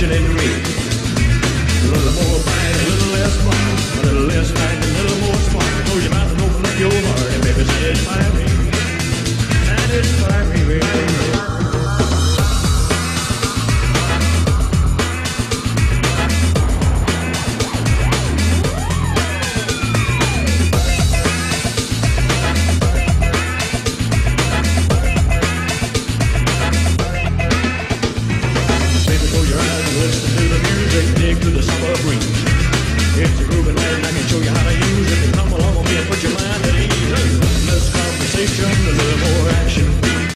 Reflection in me. station, a little more action.